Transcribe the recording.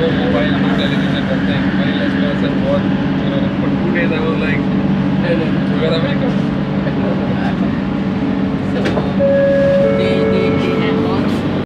no mobile, no television, nothing. Very less person was, you know, for two days I was like, where am I coming